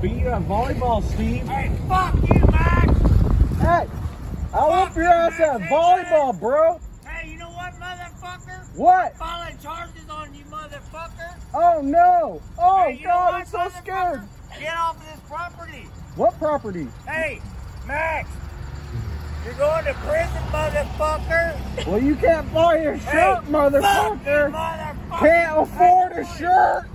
beat you at volleyball, Steve. Hey, fuck you, Max. Hey, I'll Fuck your ass at volleyball, bro. Hey, you know what, motherfucker? What? Filing charges on you, motherfucker. Oh no! Oh Hey, you God, what, I'm so scared. Get off of this property. What property? Hey, Max. You're going to prison, motherfucker. Well, you can't buy your shirt, Hey, Fuck you, motherfucker. Can't afford a shirt.